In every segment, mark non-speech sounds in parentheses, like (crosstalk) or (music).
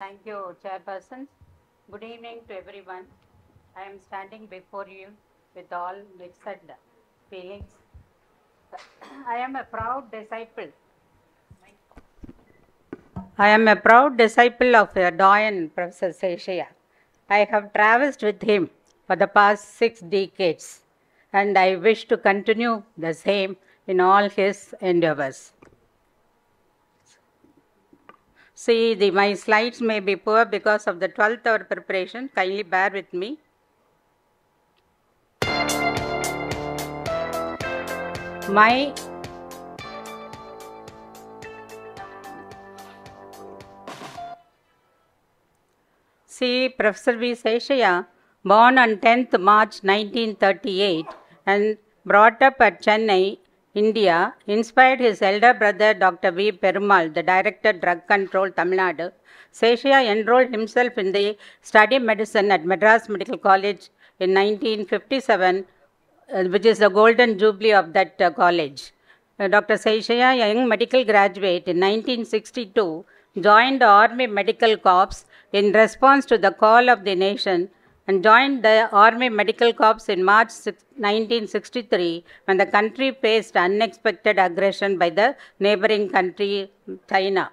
Thank you, Chairperson. Good evening to everyone. I am standing before you with all mixed feelings. I am a proud disciple. I am a proud disciple of uh, Doyen Professor Seshiah. I have traversed with him for the past six decades, and I wish to continue the same in all his endeavors. See, the, my slides may be poor because of the 12th hour preparation. Kindly bear with me. My See, Professor V. Seshiah, born on 10th March 1938 and brought up at Chennai, India, inspired his elder brother Dr. V. Perumal, the Director Drug Control, Tamil Nadu. Seshiah enrolled himself in the study of medicine at Madras Medical College in 1957, uh, which is the golden jubilee of that uh, college. Uh, Dr. Seshiah, a young medical graduate in 1962, joined the Army Medical Corps in response to the call of the nation and joined the Army Medical Corps in March 1963 when the country faced unexpected aggression by the neighboring country China.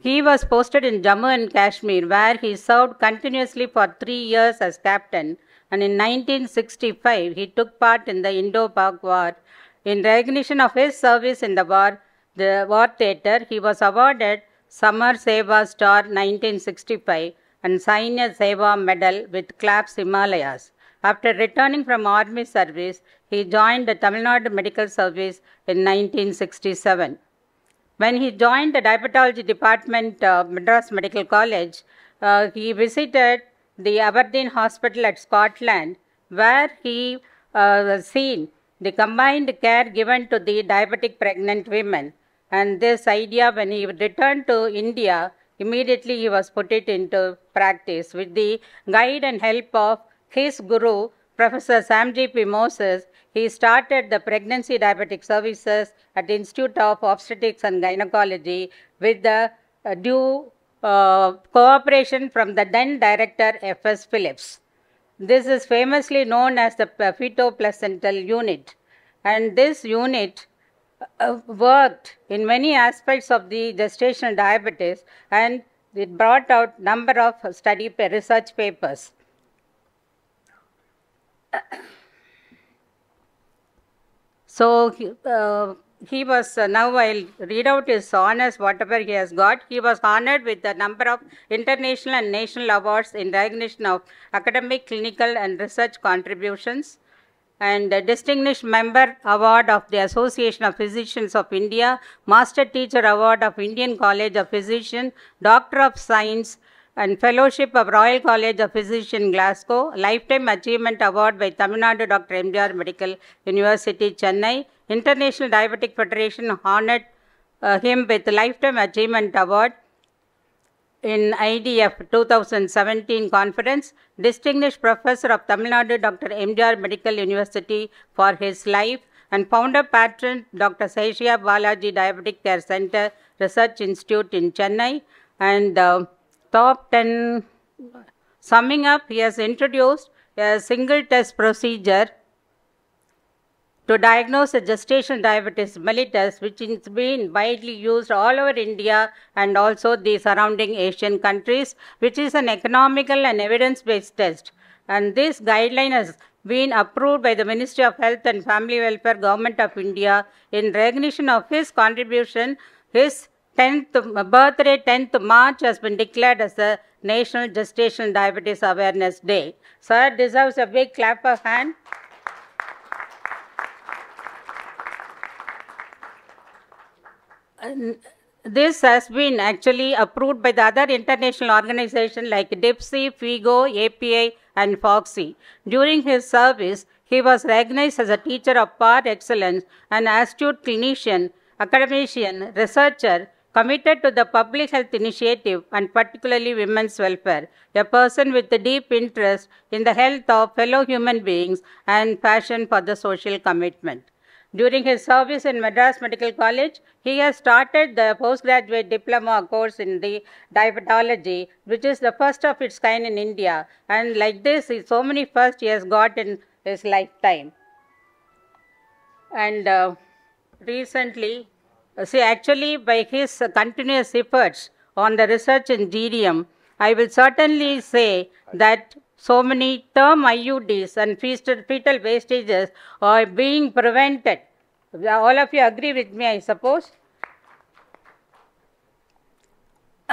He was posted in Jammu and Kashmir where he served continuously for three years as captain and in 1965 he took part in the Indo-Pak War. In recognition of his service in the war, the war theatre, he was awarded Samar Seva Star 1965 and Sainya Seva Medal with Claps Himalayas. After returning from army service, he joined the Tamil Nadu Medical Service in 1967. When he joined the diabetology department of Madras Medical College, uh, he visited the Aberdeen Hospital at Scotland, where he uh, seen the combined care given to the diabetic pregnant women. And this idea, when he returned to India, immediately he was put it into practice with the guide and help of his guru, Professor Sam G. P. Moses. He started the pregnancy diabetic services at the Institute of Obstetrics and Gynecology with the uh, due uh, cooperation from the then director F.S. Phillips. This is famously known as the fetoplacental unit, and this unit uh, worked in many aspects of the gestational diabetes and it brought out number of study research papers. So he, uh, he was uh, now I'll read out his honors whatever he has got. He was honored with a number of international and national awards in recognition of academic, clinical, and research contributions and Distinguished Member Award of the Association of Physicians of India, Master Teacher Award of Indian College of Physicians, Doctor of Science, and Fellowship of Royal College of Physicians, Glasgow, Lifetime Achievement Award by Tamil Nadu Dr. MGR Medical University, Chennai, International Diabetic Federation honored uh, him with Lifetime Achievement Award, in IDF 2017 conference, distinguished professor of Tamil Nadu Dr. MGR Medical University for his life and founder patron Dr. Seshiah Balaji Diabetic Care Center Research Institute in Chennai and uh, top 10 summing up he has introduced a single test procedure to diagnose gestational diabetes mellitus, which has been widely used all over India and also the surrounding Asian countries, which is an economical and evidence-based test. And this guideline has been approved by the Ministry of Health and Family Welfare, Government of India, in recognition of his contribution. His 10th birthday, 10th March, has been declared as the National Gestational Diabetes Awareness Day. Sir deserves a big clap of hand. This has been actually approved by the other international organizations like DIPSI, FIGO, API, and FOGSI. During his service, he was recognized as a teacher of par excellence, an astute clinician, academician, researcher, committed to the public health initiative and particularly women's welfare, a person with a deep interest in the health of fellow human beings and passion for the social commitment. During his service in Madras Medical College, he has started the postgraduate diploma course in the diabetology, which is the first of its kind in India. And like this, so many firsts he has got in his lifetime. And uh, recently, uh, see, actually, by his continuous efforts on the research in GDM, I will certainly say that so many term IUDs and fetal, wastages are being prevented. All of you agree with me, I suppose? (coughs)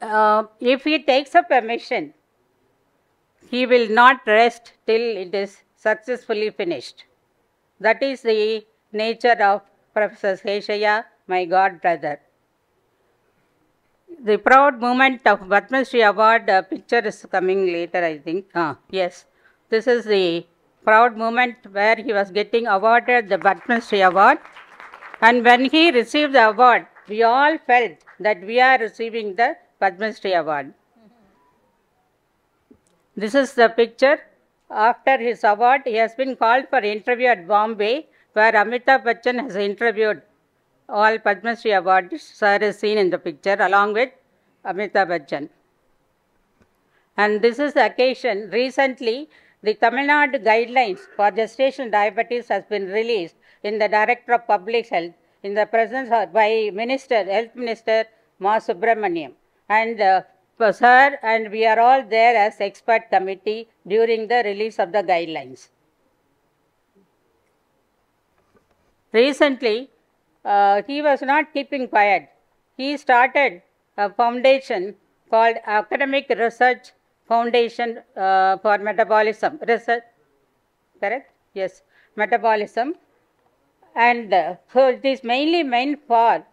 uh, if he takes a permission, he will not rest till it is successfully finished. That is the nature of Professor Seshiah, my god brother. The proud moment of Padma Shri Award uh, picture is coming later, I think. Ah, yes, this is the proud moment where he was getting awarded the Padma Shri Award. And when he received the award, we all felt that we are receiving the Padma Shri Award. This is the picture. After his award, he has been called for interview at Bombay, where Amitabh Bachchan has interviewed all Padma Shri awards. Sir is seen in the picture along with Amitabh Bachchan. And this is the occasion. Recently, the Tamil Nadu guidelines for gestational diabetes has been released in the Director of Public Health in the presence of by Minister, Health Minister Ma Subramanian. And uh, sir and we are all there as expert committee during the release of the guidelines. Recently, he was not keeping quiet. He started a foundation called Academic Research Foundation uh, for Metabolism. Research, correct? Yes, metabolism. And uh, so it is mainly meant for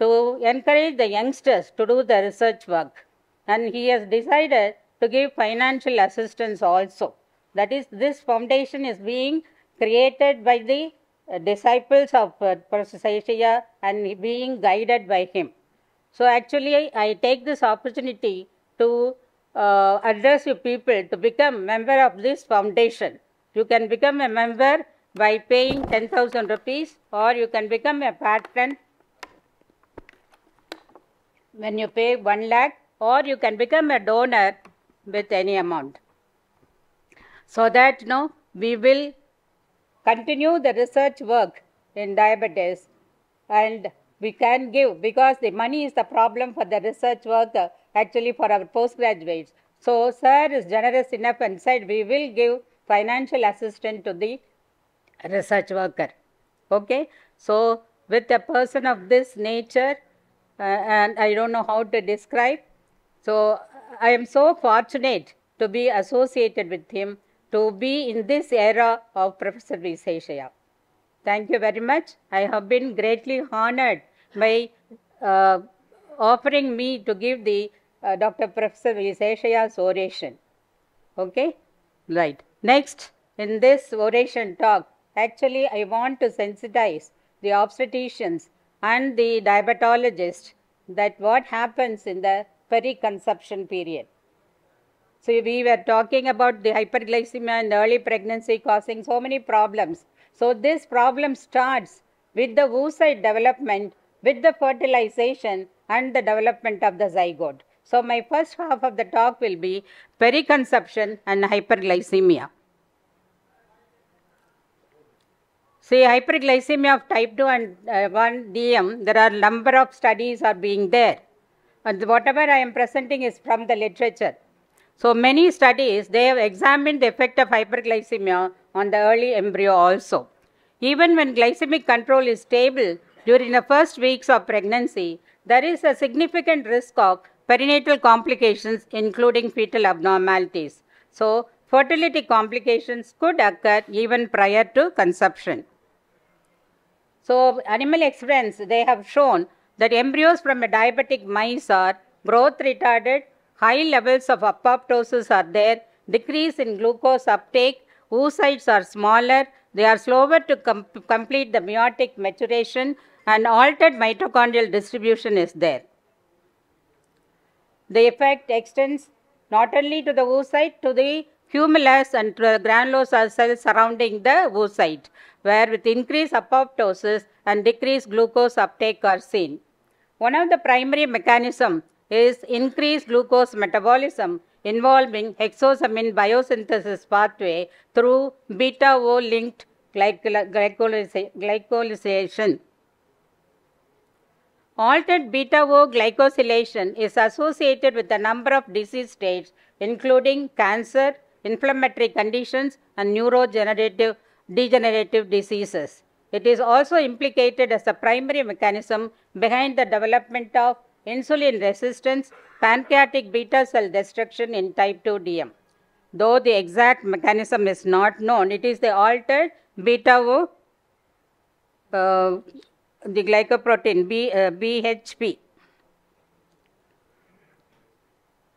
to encourage the youngsters to do the research work. And he has decided to give financial assistance also. That is, this foundation is being created by the uh, disciples of uh, Seshiah and being guided by him. So, actually, I take this opportunity to uh, address you people to become member of this foundation. You can become a member by paying 10,000 rupees or you can become a patron when you pay 1 lakh or you can become a donor with any amount. So that you know, we will continue the research work in diabetes and we can give because the money is the problem for the research work uh, actually for our postgraduates. So sir is generous enough and said we will give financial assistance to the research worker. Okay. So with a person of this nature uh, and I don't know how to describe. So I am so fortunate to be associated with him to be in this era of Professor V. Seshiah. Thank you very much. I have been greatly honored by uh, offering me to give the uh, Dr. Professor V. Seshiah's oration. Okay? Right. Next, in this oration talk, actually I want to sensitize the obstetricians and the diabetologists that what happens in the periconception period. So we were talking about the hyperglycemia and early pregnancy causing so many problems. So this problem starts with the oocyte development, with the fertilization and the development of the zygote. So my first half of the talk will be periconception and hyperglycemia. See, hyperglycemia of type 2 and uh, 1 DM, there are number of studies are being there. And whatever I am presenting is from the literature. So many studies, they have examined the effect of hyperglycemia on the early embryo also. Even when glycemic control is stable during the first weeks of pregnancy, there is a significant risk of perinatal complications including fetal abnormalities. So fertility complications could occur even prior to conception. So animal experiments, they have shown that embryos from a diabetic mice are growth retarded, high levels of apoptosis are there, decrease in glucose uptake, oocytes are smaller, they are slower to com complete the meiotic maturation and altered mitochondrial distribution is there. The effect extends not only to the oocyte, to the cumulus and to the granulosa cells surrounding the oocyte, where with increased apoptosis and decreased glucose uptake are seen. One of the primary mechanism is increased glucose metabolism involving hexosamine biosynthesis pathway through beta-O linked glycosylation. Altered beta-O glycosylation is associated with a number of disease states including cancer, inflammatory conditions and neurodegenerative degenerative diseases. It is also implicated as a primary mechanism behind the development of insulin resistance, pancreatic beta cell destruction in type 2 DM. Though the exact mechanism is not known, it is the altered beta O, uh, the glycoprotein B, uh, BHP.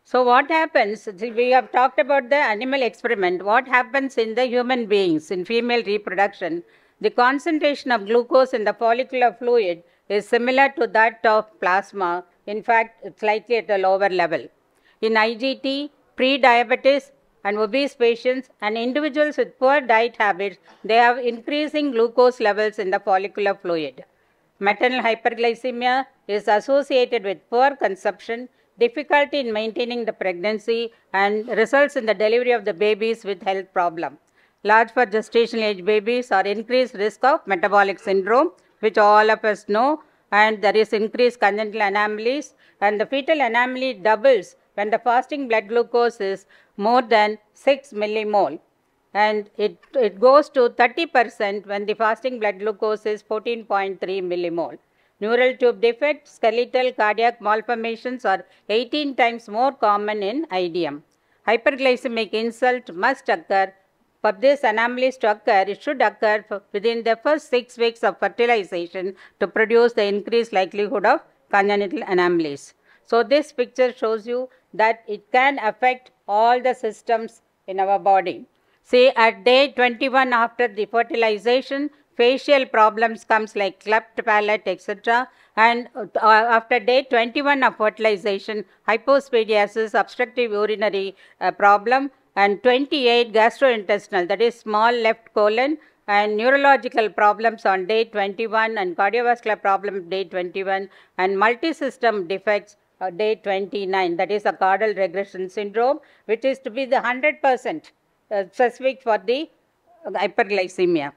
So what happens, we have talked about the animal experiment, what happens in the human beings in female reproduction the concentration of glucose in the follicular fluid is similar to that of plasma, in fact, slightly at a lower level. In IGT, pre-diabetes and obese patients and individuals with poor diet habits, they have increasing glucose levels in the follicular fluid. Maternal hyperglycemia is associated with poor consumption, difficulty in maintaining the pregnancy, and results in the delivery of the babies with health problems large for gestational age babies are increased risk of metabolic syndrome, which all of us know, and there is increased congenital anomalies, and the fetal anomaly doubles when the fasting blood glucose is more than 6 millimole and it, it goes to 30% when the fasting blood glucose is 14.3 millimole. Neural tube defect, skeletal cardiac malformations are 18 times more common in IDM. Hyperglycemic insult must occur for this anomalies to occur, it should occur within the first six weeks of fertilization to produce the increased likelihood of congenital anomalies. So this picture shows you that it can affect all the systems in our body. See at day 21 after the fertilization, facial problems comes like cleft palate, etc. And uh, after day 21 of fertilization, hypospadiasis, obstructive urinary uh, problem, and 28 gastrointestinal that is small left colon and neurological problems on day 21 and cardiovascular problem day 21 and multisystem defects uh, day 29 that is a caudal regression syndrome which is to be the 100% uh, specific for the hyperglycemia.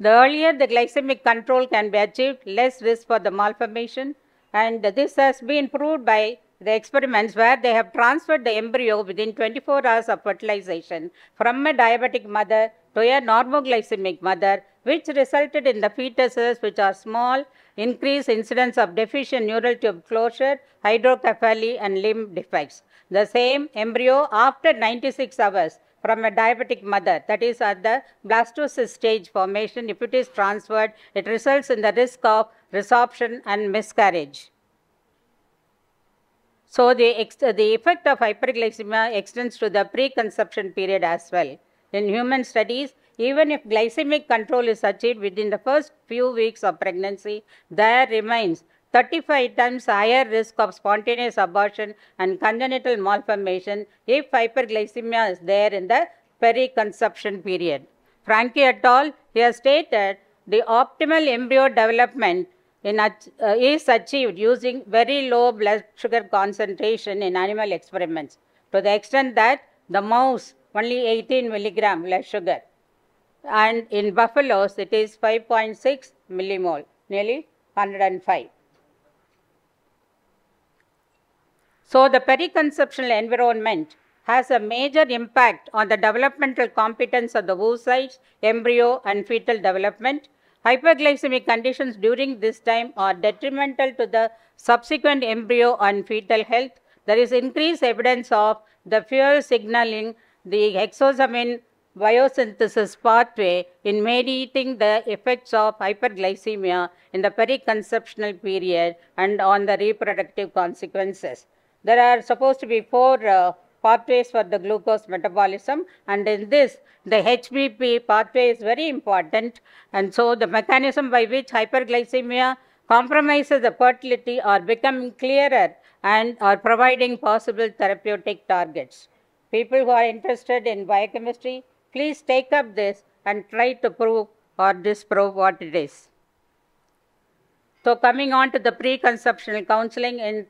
The earlier the glycemic control can be achieved, less risk for the malformation and this has been proved by the experiments where they have transferred the embryo within 24 hours of fertilization from a diabetic mother to a normoglycemic mother, which resulted in the fetuses which are small, increased incidence of deficient neural tube closure, hydrocephaly, and limb defects. The same embryo after 96 hours from a diabetic mother, that is at the blastocyst stage formation, if it is transferred, it results in the risk of resorption and miscarriage. So the, the effect of hyperglycemia extends to the preconception period as well. In human studies, even if glycemic control is achieved within the first few weeks of pregnancy, there remains 35 times higher risk of spontaneous abortion and congenital malformation if hyperglycemia is there in the periconception period. Franke et al. has stated the optimal embryo development in, uh, is achieved using very low blood sugar concentration in animal experiments. To the extent that the mouse only 18 milligram blood sugar. And in buffaloes it is 5.6 millimole nearly 105 so the periconceptual environment has a major impact on the developmental competence of the oocytes embryo and fetal development Hyperglycemic conditions during this time are detrimental to the subsequent embryo and fetal health. There is increased evidence of the fuel signaling the hexosamine biosynthesis pathway in mediating the effects of hyperglycemia in the periconceptional period and on the reproductive consequences. There are supposed to be four uh, pathways for the glucose metabolism and in this the HBP pathway is very important and so the mechanism by which hyperglycemia compromises the fertility are becoming clearer and are providing possible therapeutic targets. People who are interested in biochemistry, please take up this and try to prove or disprove what it is. So, coming on to the preconceptional counseling in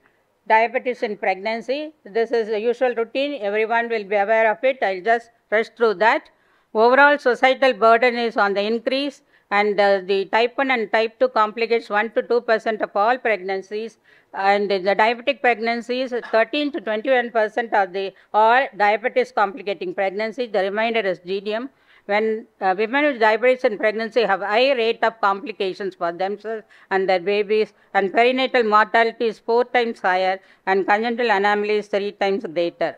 diabetes in pregnancy, this is the usual routine, everyone will be aware of it. I'll just rush through that. Overall societal burden is on the increase and uh, the type 1 and type 2 complicates 1 to 2 percent of all pregnancies. And in the diabetic pregnancies 13 to 21 percent of the all diabetes complicating pregnancies the remainder is gdm when uh, women with diabetes in pregnancy have high rate of complications for themselves and their babies and perinatal mortality is four times higher and congenital anomalies three times greater.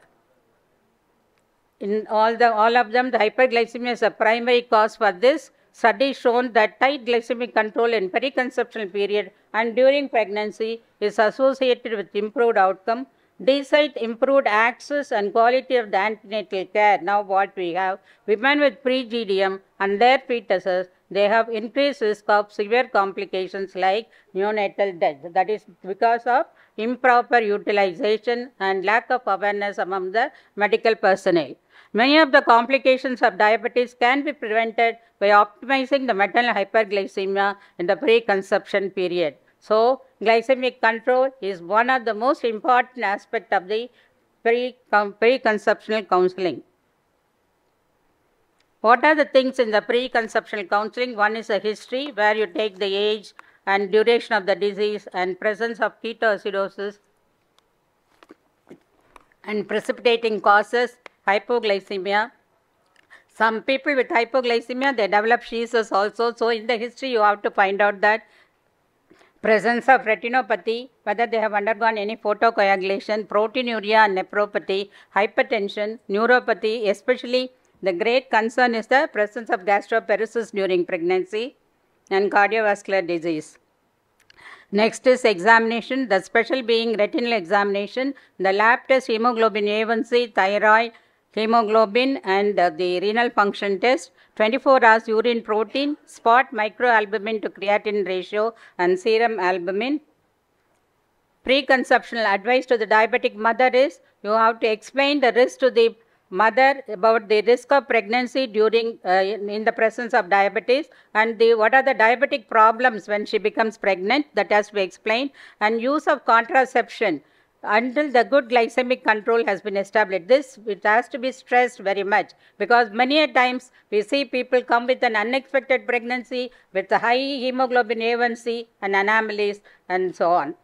In all the all of them the hyperglycemia is a primary cause for this. Study shown that tight glycemic control in preconceptional period and during pregnancy is associated with improved outcome Decide improved access and quality of the antenatal care. Now what we have, women with pre-GDM and their fetuses, they have increased risk of severe complications like neonatal death. That is because of improper utilization and lack of awareness among the medical personnel. Many of the complications of diabetes can be prevented by optimizing the maternal hyperglycemia in the preconception period. So, glycemic control is one of the most important aspect of the pre-conceptional counseling. What are the things in the pre-conceptional counseling? One is a history where you take the age and duration of the disease and presence of ketoacidosis and precipitating causes, hypoglycemia. Some people with hypoglycemia, they develop seizures also. So in the history, you have to find out that presence of retinopathy, whether they have undergone any photocoagulation, proteinuria and nephropathy, hypertension, neuropathy, especially the great concern is the presence of gastroparesis during pregnancy and cardiovascular disease. Next is examination, the special being retinal examination, the lab test hemoglobin A1C, thyroid, hemoglobin and uh, the renal function test, 24 hours urine protein, spot microalbumin to creatinine ratio and serum albumin. Preconceptional advice to the diabetic mother is you have to explain the risk to the mother about the risk of pregnancy during uh, in, in, the presence of diabetes and the what are the diabetic problems when she becomes pregnant that has to be explained and use of contraception until the good glycemic control has been established. This it has to be stressed very much because many a times we see people come with an unexpected pregnancy with a high hemoglobin A1C and anomalies and so on.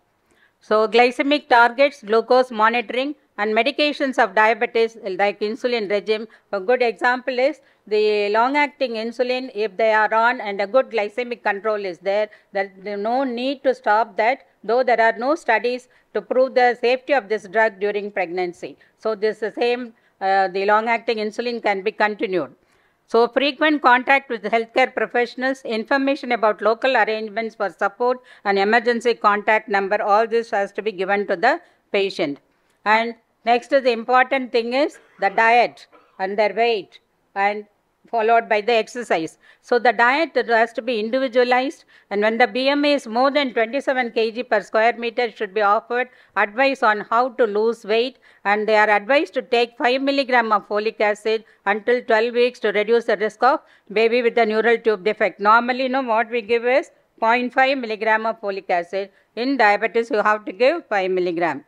So glycemic targets, glucose monitoring and medications of diabetes like insulin regime. A good example is the long-acting insulin if they are on and a good glycemic control is there, there is no need to stop that though there are no studies to prove the safety of this drug during pregnancy. So this the same, uh, the long-acting insulin can be continued. So frequent contact with healthcare professionals, information about local arrangements for support and emergency contact number, all this has to be given to the patient. And next is the important thing is the diet and their weight and followed by the exercise. So the diet has to be individualized and when the BMI is more than 27 kg per square meter should be offered advice on how to lose weight and they are advised to take 5 milligram of folic acid until 12 weeks to reduce the risk of baby with a neural tube defect. Normally, you know what we give is 0.5 milligram of folic acid. In diabetes, you have to give 5 milligram.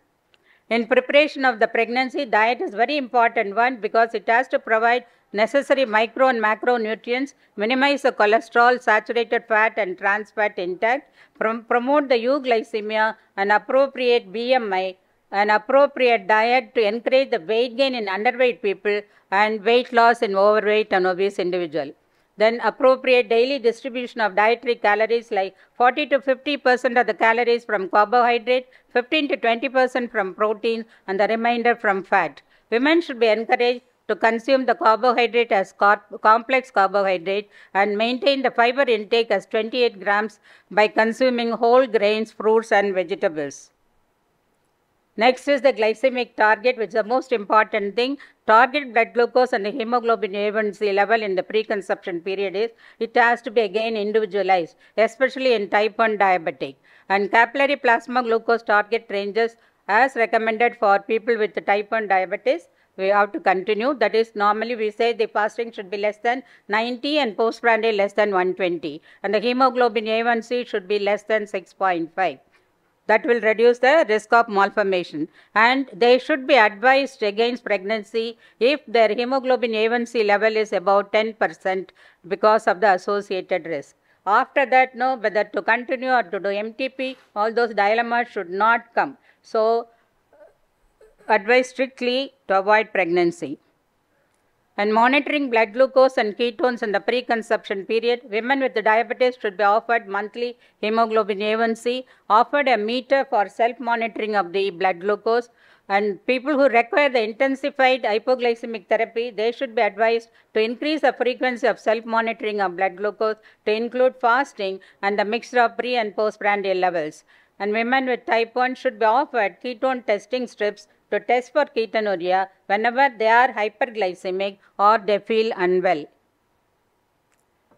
In preparation of the pregnancy, diet is very important one because it has to provide necessary micro and macronutrients, minimize the cholesterol, saturated fat and trans fat intake, prom promote the euglycemia, an appropriate BMI, an appropriate diet to encourage the weight gain in underweight people and weight loss in overweight and obese individual. Then appropriate daily distribution of dietary calories like 40 to 50 percent of the calories from carbohydrate, 15 to 20 percent from protein and the remainder from fat. Women should be encouraged to consume the carbohydrate as complex carbohydrate and maintain the fiber intake as 28 grams by consuming whole grains, fruits and vegetables. Next is the glycemic target, which is the most important thing. Target blood glucose and the hemoglobin A1C level in the preconception period is, it has to be again individualized, especially in type 1 diabetic. And capillary plasma glucose target ranges as recommended for people with the type 1 diabetes, we have to continue. That is, normally we say the fasting should be less than 90 and postprandial less than 120. And the hemoglobin A1C should be less than 6.5 that will reduce the risk of malformation and they should be advised against pregnancy if their hemoglobin A1C level is about 10% because of the associated risk. After that, no, whether to continue or to do MTP, all those dilemmas should not come. So, advise strictly to avoid pregnancy. And monitoring blood glucose and ketones in the preconception period, women with diabetes should be offered monthly hemoglobin A1C, offered a meter for self-monitoring of the blood glucose, and people who require the intensified hypoglycemic therapy, they should be advised to increase the frequency of self-monitoring of blood glucose to include fasting and the mixture of pre and postprandial levels. And women with type 1 should be offered ketone testing strips to test for ketonuria whenever they are hyperglycemic or they feel unwell.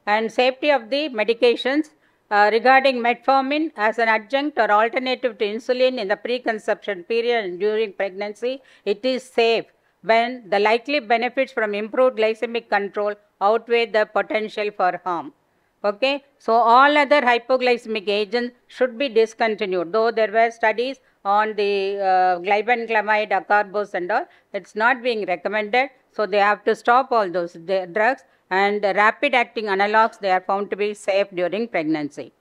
And safety of the medications uh, regarding metformin as an adjunct or alternative to insulin in the preconception period and during pregnancy, it is safe when the likely benefits from improved glycemic control outweigh the potential for harm. Okay, so all other hypoglycemic agents should be discontinued, though there were studies on the uh, glibenclamide, acarbose and all, it's not being recommended. So they have to stop all those drugs and rapid acting analogs, they are found to be safe during pregnancy.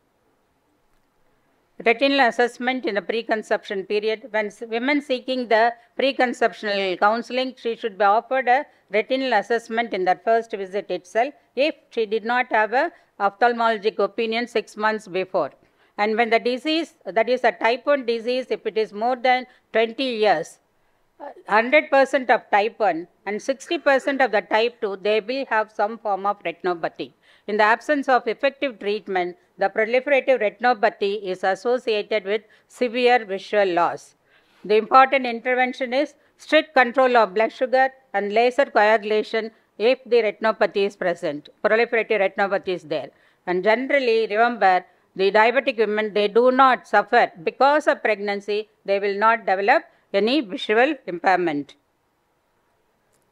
Retinal assessment in the preconception period. When women seeking the preconceptional counseling, she should be offered a retinal assessment in the first visit itself if she did not have a ophthalmologic opinion six months before. And when the disease, that is a type 1 disease, if it is more than 20 years, uh, 100% of type 1 and 60% of the type 2, they will have some form of retinopathy. In the absence of effective treatment, the proliferative retinopathy is associated with severe visual loss. The important intervention is strict control of blood sugar and laser coagulation if the retinopathy is present, proliferative retinopathy is there. And generally, remember, the diabetic women, they do not suffer because of pregnancy, they will not develop any visual impairment.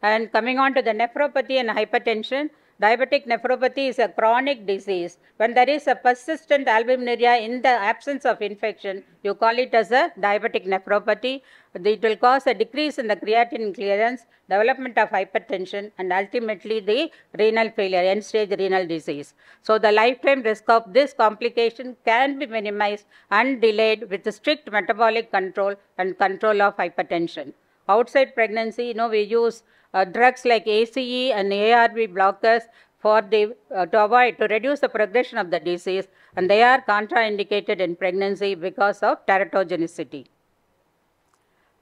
And coming on to the nephropathy and hypertension, diabetic nephropathy is a chronic disease. When there is a persistent albuminuria in the absence of infection, you call it as a diabetic nephropathy. It will cause a decrease in the creatinine clearance, development of hypertension, and ultimately the renal failure, end stage renal disease. So, the lifetime risk of this complication can be minimized and delayed with strict metabolic control and control of hypertension. Outside pregnancy, you know, we use uh, drugs like ACE and ARB blockers for the uh, to avoid to reduce the progression of the disease and they are contraindicated in pregnancy because of teratogenicity.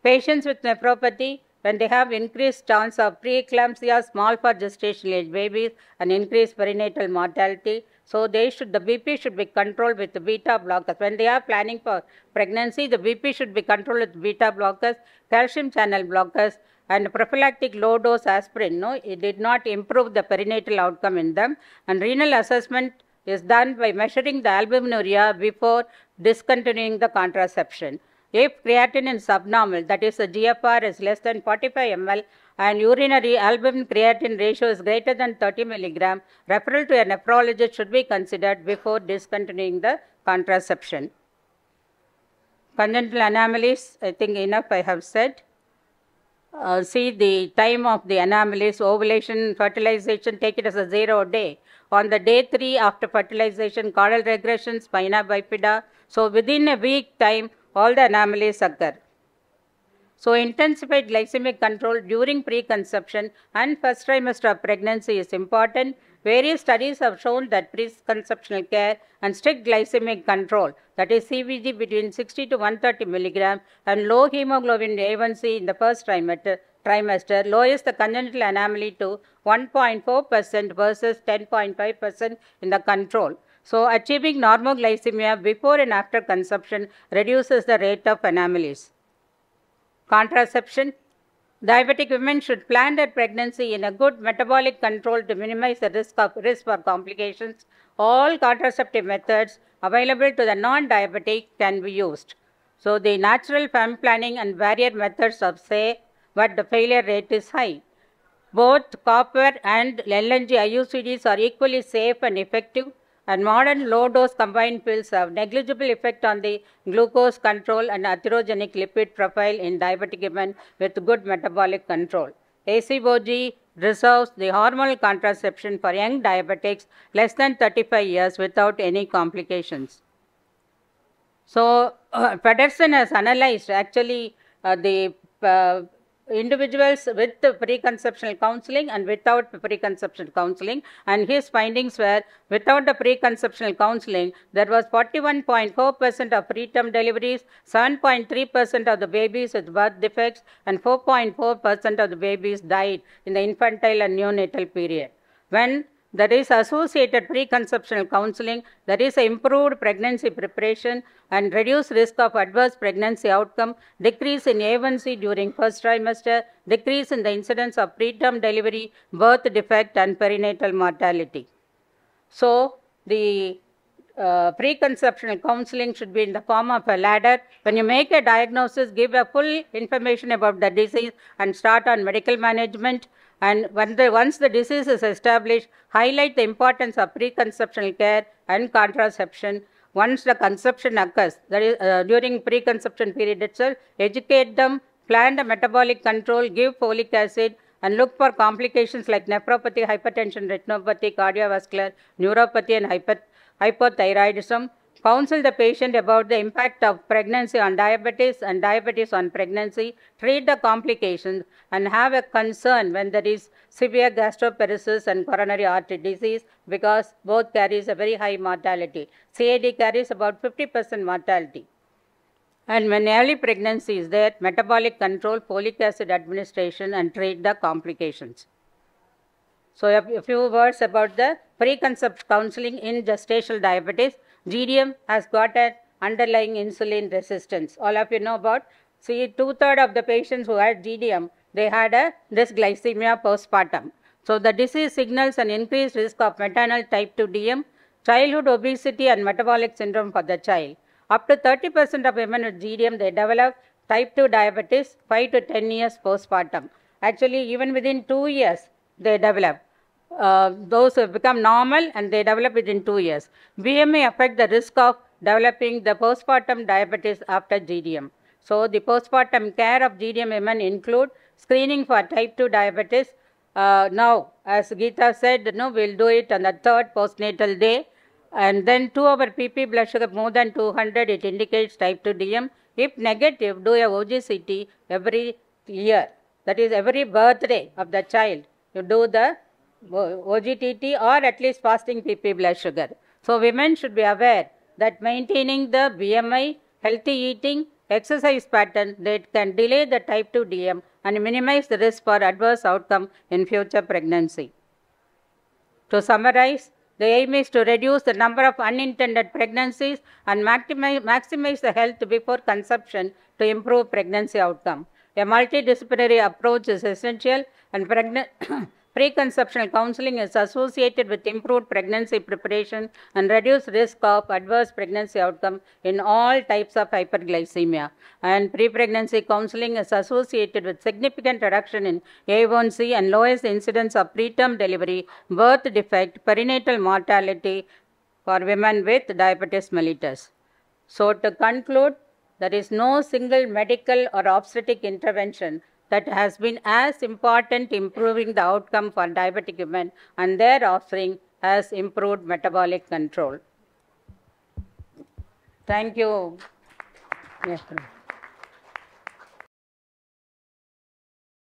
Patients with nephropathy when they have increased chance of preeclampsia, small for gestational age babies and increased perinatal mortality. So they should the BP should be controlled with beta blockers. When they are planning for pregnancy, the BP should be controlled with beta blockers, calcium channel blockers, and prophylactic low dose aspirin. No, it did not improve the perinatal outcome in them. And renal assessment is done by measuring the albuminuria before discontinuing the contraception. If creatinine is abnormal, that is the GFR is less than 45 ml and urinary albumin creatinine ratio is greater than 30 milligram, referral to a nephrologist should be considered before discontinuing the contraception. Congenital anomalies, I think enough I have said. Uh, see the time of the anomalies, ovulation, fertilization, take it as a zero day. On the day three after fertilization, caudal regression, spina bifida. So within a week time, all the anomalies occur. So intensified glycemic control during preconception and first trimester of pregnancy is important. Various studies have shown that preconceptional care and strict glycemic control, that is CVG between 60 to 130 milligram and low hemoglobin A1C in the first trimester, trimester lowers the congenital anomaly to 1.4% versus 10.5% in the control. So achieving normoglycemia before and after conception reduces the rate of anomalies. Contraception. Diabetic women should plan their pregnancy in a good metabolic control to minimize the risk of risk for complications. All contraceptive methods available to the non-diabetic can be used. So the natural family planning and barrier methods of say, but the failure rate is high. Both copper and LNG IUCDs are equally safe and effective, and modern low dose combined pills have negligible effect on the glucose control and atherogenic lipid profile in diabetic women with good metabolic control. ACOG reserves the hormonal contraception for young diabetics less than 35 years without any complications. So, (clears throat) uh, Pedersen has analyzed actually uh, the uh, individuals with preconceptional counseling and without preconceptional counseling. And his findings were without the preconceptional counseling there was 41.4% of preterm deliveries 7.3% of the babies with birth defects and 4.4% of the babies died in the infantile and neonatal period. When there is associated preconceptional counseling, that is improved pregnancy preparation and reduced risk of adverse pregnancy outcome, decrease in A1C during first trimester, decrease in the incidence of preterm delivery, birth defect and perinatal mortality. So, the uh, preconceptional counseling should be in the form of a ladder. When you make a diagnosis, give a full information about the disease and start on medical management. And the, once the disease is established, highlight the importance of preconceptional care and contraception. Once the conception occurs, that is uh, during preconception period itself, educate them, plan the metabolic control, give folic acid, and look for complications like nephropathy, hypertension, retinopathy, cardiovascular, neuropathy, and hyper, hypothyroidism. Counsel the patient about the impact of pregnancy on diabetes and diabetes on pregnancy. Treat the complications and have a concern when there is severe gastroparesis and coronary artery disease because both carries a very high mortality. CAD carries about 50% mortality. And when early pregnancy is there, metabolic control, folic acid administration, and treat the complications. So, a few words about the preconception counseling in gestational diabetes. GDM has got an underlying insulin resistance. All of you know about. See, two third of the patients who had GDM, they had a dysglycemia postpartum. So, the disease signals an increased risk of maternal type 2 DM, childhood obesity, and metabolic syndrome for the child. Up to 30% of women with GDM, they develop type 2 diabetes 5 to 10 years postpartum. Actually, even within 2 years, they develop. Uh, those who become normal and they develop within 2 years. BMI affect the risk of developing the postpartum diabetes after GDM. So, the postpartum care of GDM women include screening for type 2 diabetes. Uh, now, as Geeta said, no, we'll do it on the third postnatal day and then 2 hour PP blood sugar more than 200, it indicates type 2 DM. If negative, do a OGCT every year. That is every birthday of the child. You do the OGTT or at least fasting PP blood sugar. So, women should be aware that maintaining the BMI, healthy eating, exercise pattern that can delay the type 2 DM and minimize the risk for adverse outcome in future pregnancy. To summarize, the aim is to reduce the number of unintended pregnancies and maximize, maximize the health before conception to improve pregnancy outcome. A multidisciplinary approach is essential and pregnant Preconceptional counseling is associated with improved pregnancy preparation and reduced risk of adverse pregnancy outcome in all types of hyperglycemia. And pre-pregnancy counseling is associated with significant reduction in A1C and lowest incidence of preterm delivery, birth defect, perinatal mortality for women with diabetes mellitus. So to conclude, there is no single medical or obstetric intervention that has been as important improving the outcome for diabetic women and their offspring as improved metabolic control. Thank you. Yes,